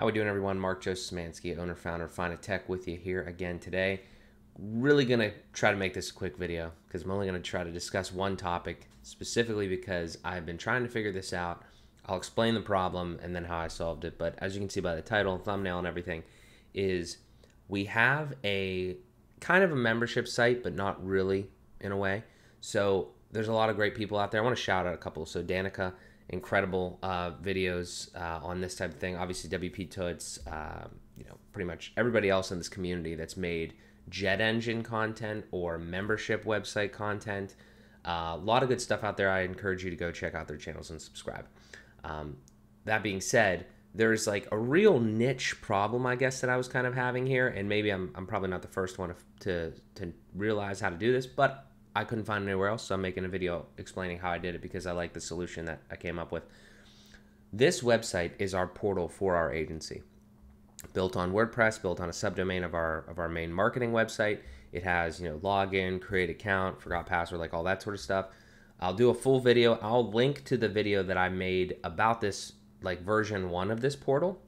How we doing, everyone? Mark Joseph Szymanski, owner founder of Find a Tech, with you here again today. Really gonna try to make this a quick video because I'm only gonna try to discuss one topic specifically because I've been trying to figure this out. I'll explain the problem and then how I solved it. But as you can see by the title, and thumbnail, and everything, is we have a kind of a membership site, but not really in a way. So there's a lot of great people out there. I want to shout out a couple. So Danica incredible uh, videos uh, on this type of thing. Obviously, WPTuts, uh, you know, pretty much everybody else in this community that's made jet engine content or membership website content. Uh, a lot of good stuff out there. I encourage you to go check out their channels and subscribe. Um, that being said, there's like a real niche problem, I guess, that I was kind of having here, and maybe I'm, I'm probably not the first one to, to realize how to do this, but I couldn't find anywhere else, so I'm making a video explaining how I did it because I like the solution that I came up with. This website is our portal for our agency. Built on WordPress, built on a subdomain of our of our main marketing website. It has, you know, login, create account, forgot password, like all that sort of stuff. I'll do a full video. I'll link to the video that I made about this, like version one of this portal.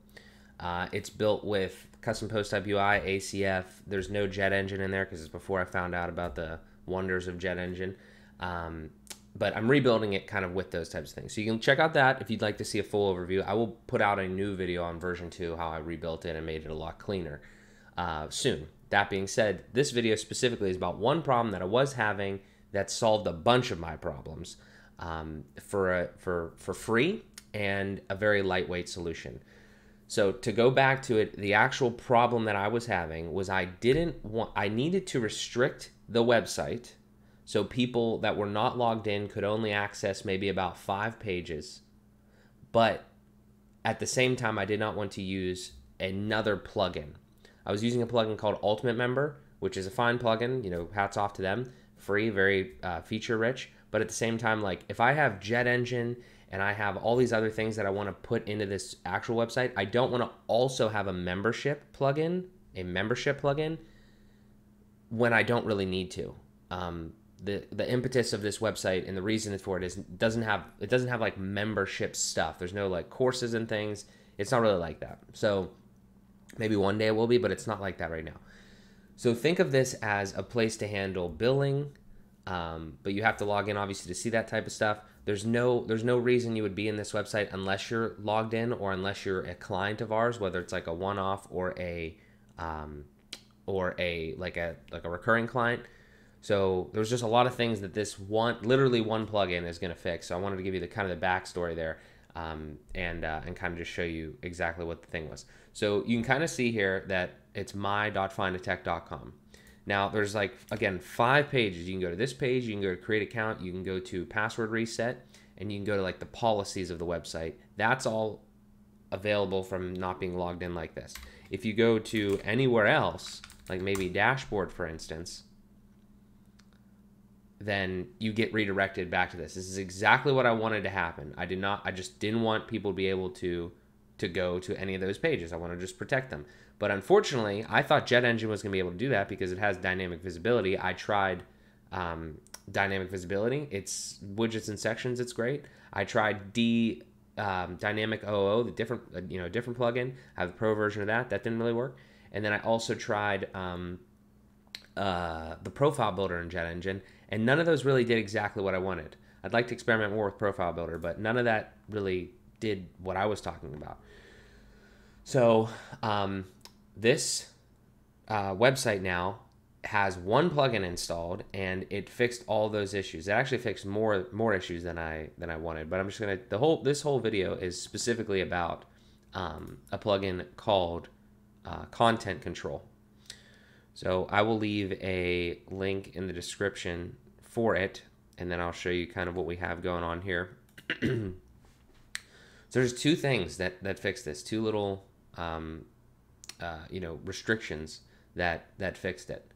Uh, it's built with custom post type UI, ACF. There's no jet engine in there because it's before I found out about the wonders of jet engine. Um, but I'm rebuilding it kind of with those types of things. So you can check out that if you'd like to see a full overview. I will put out a new video on version 2, how I rebuilt it and made it a lot cleaner uh, soon. That being said, this video specifically is about one problem that I was having that solved a bunch of my problems um, for, a, for, for free and a very lightweight solution. So to go back to it, the actual problem that I was having was I didn't want, I needed to restrict the website so people that were not logged in could only access maybe about five pages. But at the same time, I did not want to use another plugin. I was using a plugin called Ultimate Member, which is a fine plugin. You know, hats off to them. Free, very uh, feature rich. But at the same time, like if I have Jet Engine and I have all these other things that I want to put into this actual website, I don't want to also have a membership plugin, a membership plugin, when I don't really need to. Um, the the impetus of this website and the reason it's for it is doesn't have it doesn't have like membership stuff. There's no like courses and things. It's not really like that. So maybe one day it will be, but it's not like that right now. So think of this as a place to handle billing, um, but you have to log in obviously to see that type of stuff. There's no there's no reason you would be in this website unless you're logged in or unless you're a client of ours, whether it's like a one-off or a um, or a like a like a recurring client. So there's just a lot of things that this one, literally one plugin is going to fix. So I wanted to give you the kind of the backstory there, um, and uh, and kind of just show you exactly what the thing was. So you can kind of see here that it's my.findatech.com. Now there's like again five pages. You can go to this page. You can go to create account. You can go to password reset, and you can go to like the policies of the website. That's all available from not being logged in like this. If you go to anywhere else, like maybe dashboard for instance, then you get redirected back to this. This is exactly what I wanted to happen. I did not I just didn't want people to be able to to go to any of those pages. I want to just protect them. But unfortunately, I thought Jet Engine was going to be able to do that because it has dynamic visibility. I tried um, dynamic visibility. It's widgets and sections. It's great. I tried D um, Dynamic OO, the different uh, you know different plugin. I have a pro version of that. That didn't really work. And then I also tried um, uh, the profile builder in Jet Engine, and none of those really did exactly what I wanted. I'd like to experiment more with profile builder, but none of that really did what I was talking about. So um, this uh, website now has one plugin installed and it fixed all those issues. It actually fixed more more issues than I than I wanted. But I'm just gonna the whole this whole video is specifically about um, a plugin called uh, Content Control. So I will leave a link in the description for it, and then I'll show you kind of what we have going on here. so there's two things that that fix this, two little um, uh, you know restrictions that that fixed it.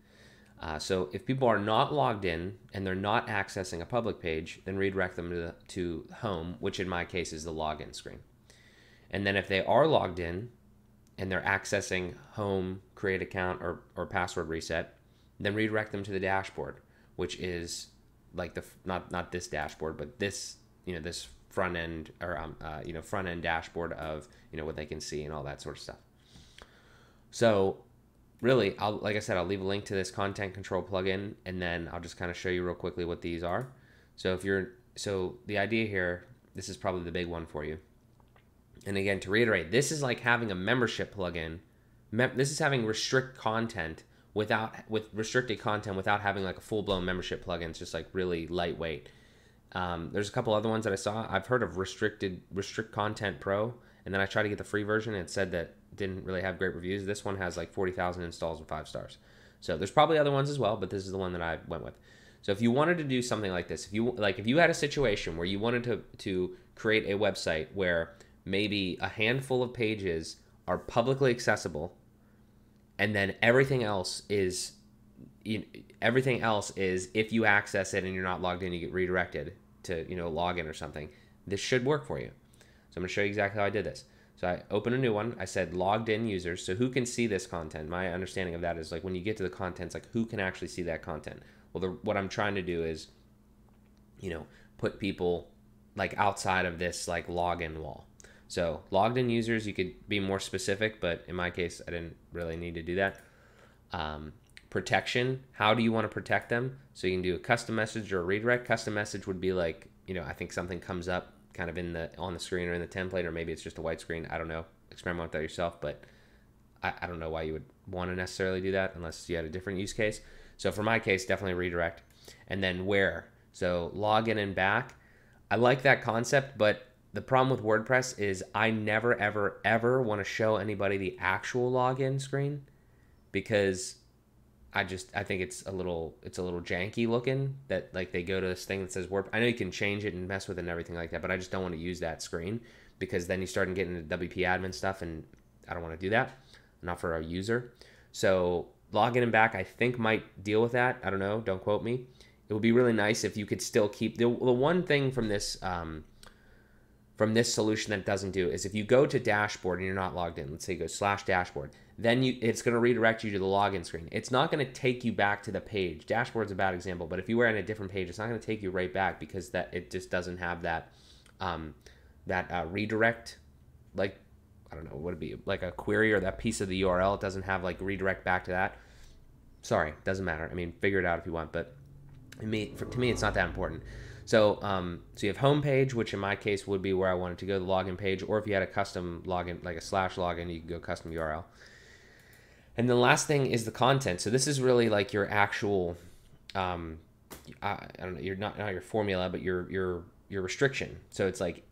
Uh, so if people are not logged in and they're not accessing a public page, then redirect them to, the, to home, which in my case is the login screen. And then if they are logged in and they're accessing home, create account, or, or password reset, then redirect them to the dashboard, which is like the not not this dashboard, but this you know this front end or um, uh, you know front end dashboard of you know what they can see and all that sort of stuff. So really, I'll like I said, I'll leave a link to this content control plugin, and then I'll just kind of show you real quickly what these are. So if you're so the idea here, this is probably the big one for you. And again, to reiterate, this is like having a membership plugin. this is having restrict content without with restricted content without having like a full blown membership plugin. It's just like really lightweight. Um, there's a couple other ones that I saw. I've heard of restricted restrict content pro, and then I tried to get the free version and it said that didn't really have great reviews. This one has like 40,000 installs and five stars. So there's probably other ones as well, but this is the one that I went with. So if you wanted to do something like this, if you like if you had a situation where you wanted to to create a website where maybe a handful of pages are publicly accessible and then everything else is you, everything else is if you access it and you're not logged in you get redirected to you know log in or something this should work for you so i'm going to show you exactly how i did this so i open a new one i said logged in users so who can see this content my understanding of that is like when you get to the contents like who can actually see that content well the, what i'm trying to do is you know put people like outside of this like login wall so logged in users, you could be more specific, but in my case, I didn't really need to do that. Um, protection, how do you want to protect them? So you can do a custom message or a redirect. Custom message would be like, you know, I think something comes up kind of in the on the screen or in the template, or maybe it's just a white screen. I don't know. Experiment with that yourself, but I, I don't know why you would want to necessarily do that unless you had a different use case. So for my case, definitely redirect. And then where? So login and back. I like that concept, but the problem with WordPress is I never, ever, ever want to show anybody the actual login screen because I just I think it's a little it's a little janky looking that like they go to this thing that says warp. I know you can change it and mess with it and everything like that, but I just don't want to use that screen because then you start getting into WP admin stuff and I don't want to do that. Not for a user. So login and back I think might deal with that. I don't know. Don't quote me. It would be really nice if you could still keep the, the one thing from this um, from this solution that it doesn't do is if you go to dashboard and you're not logged in, let's say you go slash dashboard, then you it's going to redirect you to the login screen. It's not going to take you back to the page. Dashboard's a bad example, but if you were in a different page, it's not going to take you right back because that it just doesn't have that um, that uh, redirect like I don't know what it be like a query or that piece of the URL. It doesn't have like redirect back to that. Sorry, doesn't matter. I mean, figure it out if you want, but me, for, to me, it's not that important. So, um, so you have home page, which in my case would be where I wanted to go, the login page, or if you had a custom login, like a slash login, you can go custom URL. And the last thing is the content. So this is really like your actual, um, I, I don't know, you're not not your formula, but your your your restriction. So it's like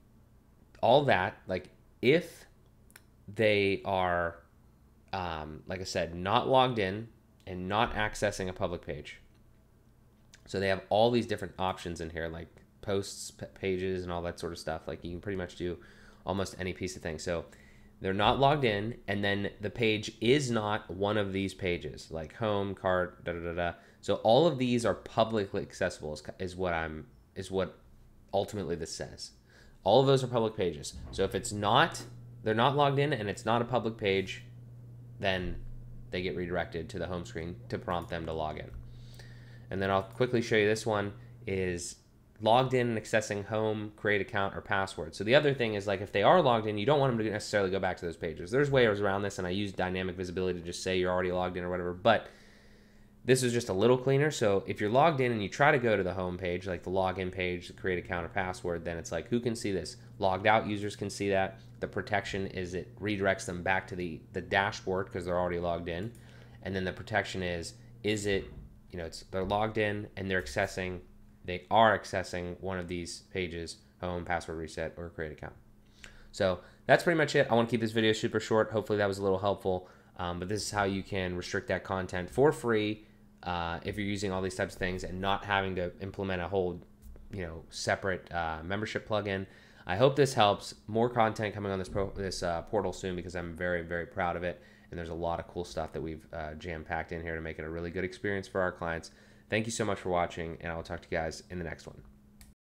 all that, like if they are, um, like I said, not logged in and not accessing a public page, so they have all these different options in here, like posts, pages, and all that sort of stuff. Like you can pretty much do almost any piece of thing. So they're not logged in, and then the page is not one of these pages, like home, cart, da da da da. So all of these are publicly accessible. Is, is what I'm is what ultimately this says. All of those are public pages. So if it's not, they're not logged in, and it's not a public page, then they get redirected to the home screen to prompt them to log in. And then I'll quickly show you this one is logged in and accessing home, create account, or password. So the other thing is like if they are logged in, you don't want them to necessarily go back to those pages. There's ways around this, and I use dynamic visibility to just say you're already logged in or whatever. But this is just a little cleaner. So if you're logged in and you try to go to the home page, like the login page, the create account or password, then it's like who can see this? Logged out users can see that. The protection is it redirects them back to the the dashboard because they're already logged in, and then the protection is is it you know, it's they're logged in and they're accessing, they are accessing one of these pages, home, password reset, or create account. So that's pretty much it. I want to keep this video super short. Hopefully that was a little helpful. Um, but this is how you can restrict that content for free uh, if you're using all these types of things and not having to implement a whole, you know, separate uh, membership plugin. I hope this helps. More content coming on this pro- this uh, portal soon because I'm very very proud of it and there's a lot of cool stuff that we've uh, jam packed in here to make it a really good experience for our clients. Thank you so much for watching, and I will talk to you guys in the next one.